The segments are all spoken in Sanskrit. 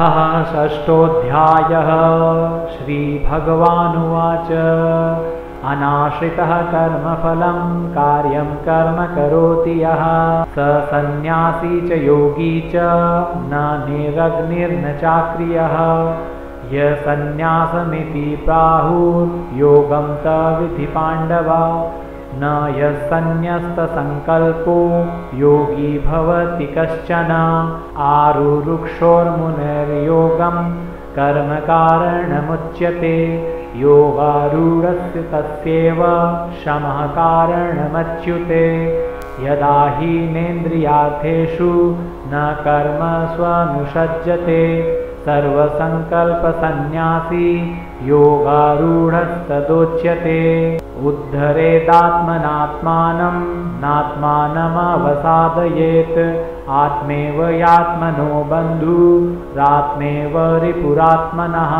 षष्ठोऽध्यायः श्रीभगवानुवाच। अनाश्रितः कर्मफलं कार्यं कर्म करोति यः। स सन्न्यासी च योगी च न निरग्निर्न चाक्रियः। य सन्न्यासमिति प्राहुर्योगं विधि पाण्डव न यः सन्न्यस्तसङ्कल्पो योगी भवति कश्चन। आरुरुक्षोर्मुनिर्योगं कर्मकारणमुच्यते। योगारूढस्य तस्यैव शमः कारणमच्युते। यदा हीनेन्द्रियार्थेषु न कर्म स्वनुषज्यते सर्वसङ्कल्पसन्न्यासी योगारूढस्तदोच्यते। उद्धरेदात्मनात्मानं नात्मानमवसादयेत्। आत्मेव यात्मनो बन्धुरात्मेव रिपुरात्मनः।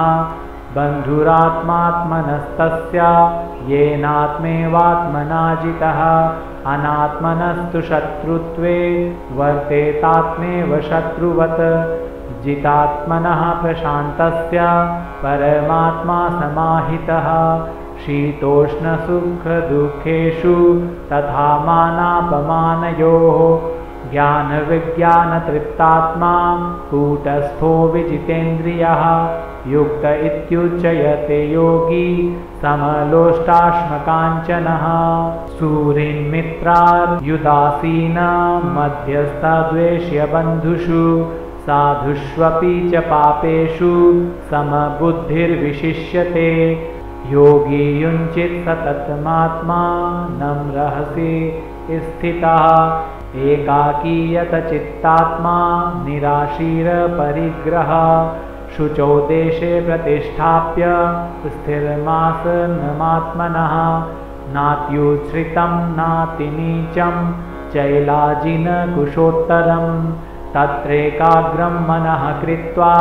बन्धुरात्मात्मनस्तस्य येनात्मेवात्मना जितः अनात्मनस्तु शत्रुत्वे वर्तेतात्मेव शत्रुवत् जितात्मनः प्रशान्तस्य परमात्मा समाहितः शीतोष्णसुखदुःखेषु तथा मानापमानयोः ज्ञानविज्ञानतृप्तात्मा कूटस्थो विजितेन्द्रियः युक्त इत्युच्यते योगी समलोष्टाश्मकाञ्चनः। सूरिन्मित्रार्युदासीन मध्यस्थद्वेष्यबन्धुषु साधुष्वपि च पापेषु समबुद्धिर्विशिष्यते। योगी युञ्चित् सततमात्मा रहसि स्थितः। एकाकीयतचित्तात्मा निराशीरपरिग्रह। शुचौ देशे प्रतिष्ठाप्य स्थिरमासनमात्मनः। नात्युच्छ्रितं नातिनीचं चैलाजिनकुशोत्तरम् तत्रैकाग्रं मनः कृत्वा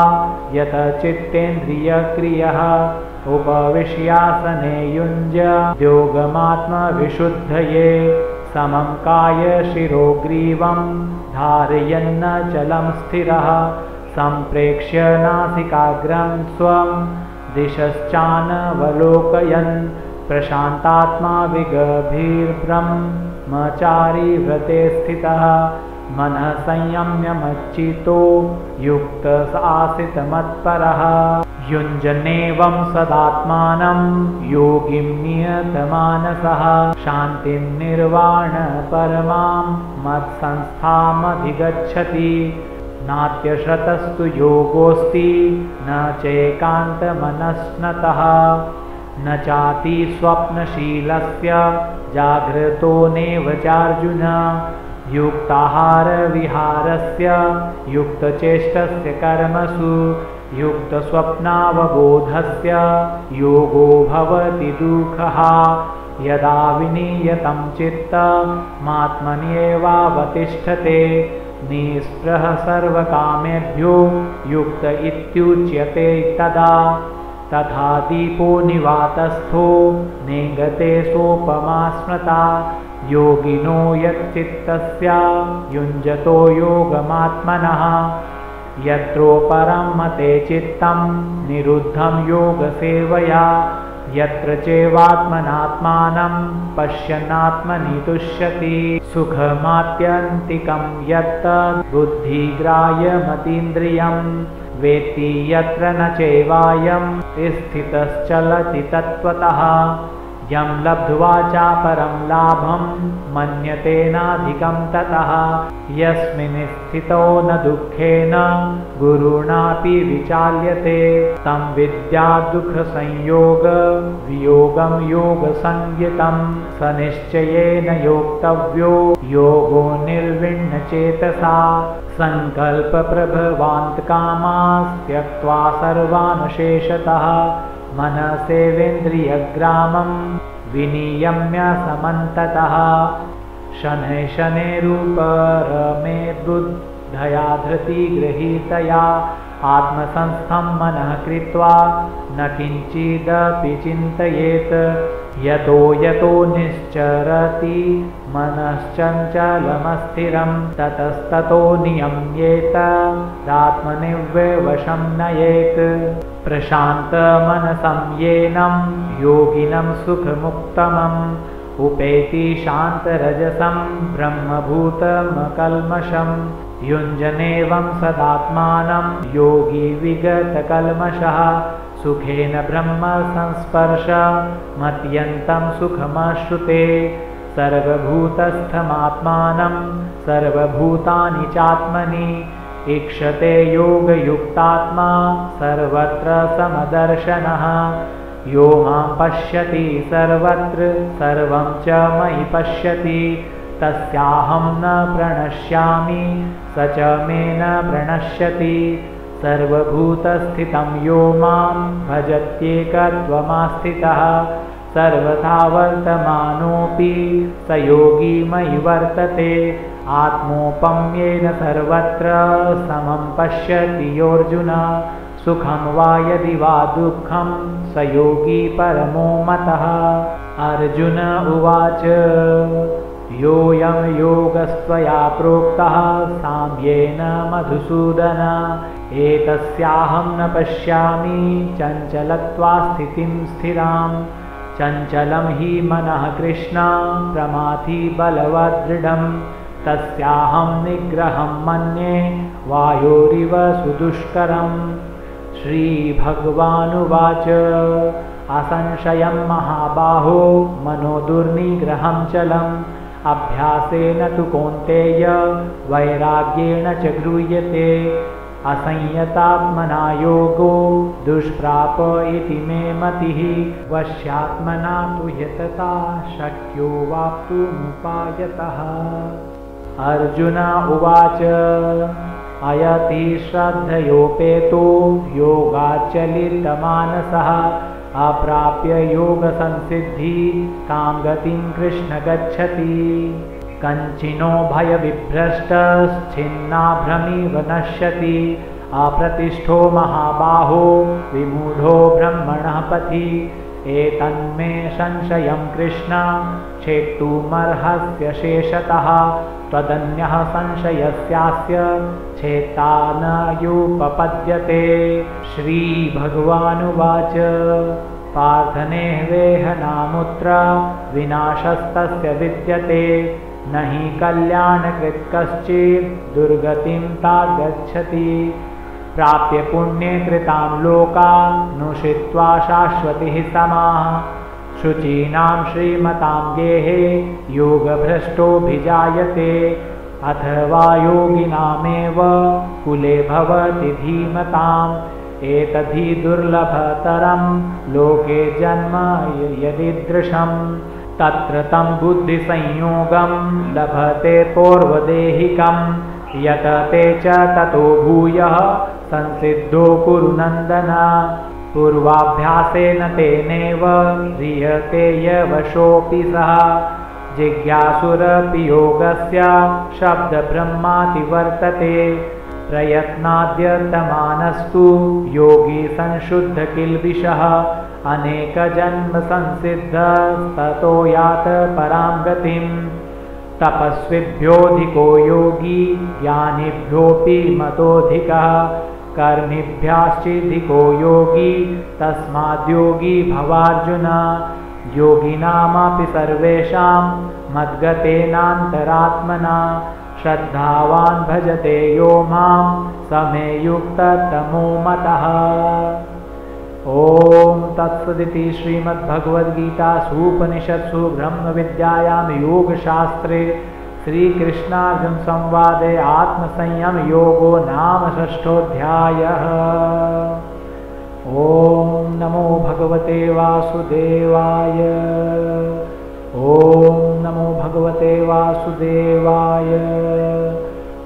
यत चित्तेन्द्रियक्रियः उपविश्यासने युञ्ज्योगमात्मविशुद्धये समं कायशिरोग्रीवं धारयन्नचलं स्थिरः सम्प्रेक्ष्य नासिकाग्रं स्वं दिशश्चानवलोकयन् प्रशान्तात्मा विगभीर्ब्रह्मचारी व्रते स्थितः मनः संयम्यमच्चितो युक्तः आसितमत्परः युञ्जनेवं सदात्मानं योगिं नियतमानसः। शान्तिं निर्वाणपरमां मत्संस्थामधिगच्छति। नात्यश्रतस्तु योगोऽस्ति न चैकान्तमनस्नतः। न चाति स्वप्नशीलस्य जागृतो नैव चार्जुन युक्ताहारविहारस्य युक्तचेष्टस्य कर्मसु युक्तस्वप्नावबोधस्य योगो भवति दुःखः। यदा विनीयतं चित्तमात्मन्येवावतिष्ठते निःस्पृह सर्वकामेभ्यो युक्त इत्युच्यते तदा। तथा दीपो निवातस्थो नेगते सोपमा स्मृता योगिनो यच्चित्तस्य युञ्जतो योगमात्मनः। यत्रोपरं मते चित्तं निरुद्धं योगसेवया। यत्र चैवात्मनात्मानं पश्यन्नात्मनि तुष्यति। सुखमात्यन्तिकं यत् बुद्धिग्राह्यमतीन्द्रियं। वेत्ति यत्र न चैवायं स्थितश्चलति तत्त्वतः यं लब्ध्वा चापरं लाभं मन्यतेनाधिकं ततः। यस्मिन् स्थितो न दुःखेन गुरुणापि विचाल्यते। तं विद्यादुःखसंयोगवियोगं योगसंज्ञितं। स निश्चयेन योक्तव्यो योगो निर्विण्णचेतसा। सङ्कल्पप्रभवान्तकामास्त्यक्त्वा सर्वानुशेषतः मनसेवेन्द्रियग्रामं विनियम्य समन्ततः। शनै शनैरूपरमेद्बुद्धया धृतिगृहीतया आत्मसंस्थं मनः कृत्वा न किञ्चिदपि चिन्तयेत् यतो यतो निश्चरति मनश्चञ्चलमस्थिरं ततस्ततो नियम्येत दात्मनिव्यवशं नयेत्। प्रशान्तमनसं येनं योगिनं सुखमुत्तमम् उपेति शान्तरजसं ब्रह्मभूतमकल्मषं युञ्जनेवं सदात्मानं योगी विगतकल्मषः सुखेन ब्रह्मसंस्पर्शमत्यन्तं सुखमाश्रुते। सर्वभूतस्थमात्मानं सर्वभूतानि चात्मनि ईक्षते योगयुक्तात्मा सर्वत्र समदर्शनः। यो मां पश्यति सर्वत्र सर्वं च मयि पश्यति। तस्याहं न प्रणश्यामि स च मे न प्रणश्यति सर्वभूतस्थितं यो मां भजत्येकत्वमास्थितः। सर्वथा वर्तमानोऽपि स योगी मयि वर्तते। आत्मोपम्येन सर्वत्र समं पश्यति योऽर्जुन। सुखं वा यदि वा दुःखं स योगी परमो मतः। अर्जुन उवाच योऽयं योगस्त्वया प्रोक्तः साम्येन मधुसूदन। एतस्याहं न पश्यामि चञ्चलत्वास्थितिं स्थिरां चञ्चलं हि मनः कृष्णा प्रमाथि बलवदृढं तस्याहं निग्रहं मन्ये वायोरिव सुदुष्करम्। श्रीभगवानुवाच असंशयं महाबाहो मनोदुर्निग्रहं चलम् अभ्यासेन तु कौन्तेय वैराग्येण च गृह्यते। असंयतात्मना योगो दुष्प्राप इति मे मतिः। वश्यात्मना तु यतता शक्यो वाप्तुमुपायतः। अर्जुन उवाच अयति श्रद्धयोपेतो योगाचलितमानसः अप्राप्य योगसंसिद्धि कां गतिं कृष्ण गच्छति। कञ्चिनो भयविभ्रष्टश्छिन्नाभ्रमिव नश्यति। अप्रतिष्ठो महाबाहो विमूढो ब्रह्मणः पथि। एतन्मे संशयं कृष्ण छेत्तुमर्हस्य शेषतः त्वदन्यः संशयस्यास्य छेत्ता न योपपद्यते श्रीभगवानुवाच पार्थनेहवेहनामुत्र विनाशस्तस्य विद्यते। न हि कल्याणकृत् कश्चित् दुर्गतिं तागच्छति प्राप्य पुण्ये कृतां लोकानुषित्वा शाश्वतिः समाः शुचीनां श्रीमतां गेहे योगभ्रष्टोऽभिजायते। अथवा योगिनामेव कुले भवति धीमताम्। एतद्धि दुर्लभतरं लोके जन्म यदीदृशं तत्र तं बुद्धिसंयोगं लभते पूर्वदेहिकं यत ते च ततो भूयः संसिद्धो कुरुनन्दन पूर्वाभ्यासेन तेनेव ह्रियते यवशोऽपि सः। जिज्ञासुरपि योगस्य शब्दब्रह्मातिवर्तते। प्रयत्नाद्यतमानस्तु योगी संशुद्धकिल्बिषः। अनेकजन्मसंसिद्धस्ततो यात परां गतिं। तपस्विभ्योऽधिको योगी ज्ञानिभ्योऽपि मतोऽधिकः कर्मिभ्याश्चिधिको योगी तस्माद्योगी भवार्जुन योगिनामपि सर्वेषां मद्गतेनान्तरात्मना श्रद्धावान् भजते यो मां समे युक्ततमो मतः ॐ तत्सदिति श्रीमद्भगवद्गीतासूपनिषत्सु ब्रह्मविद्यायां योगशास्त्रे श्रीकृष्णार्जुनसंवादे आत्मसंयमयोगो नाम षष्ठोऽध्यायः ॐ नमो भगवते वासुदेवाय। ॐ नमो भगवते वासुदेवाय।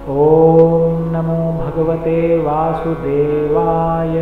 ॐ नमो भगवते वासुदेवाय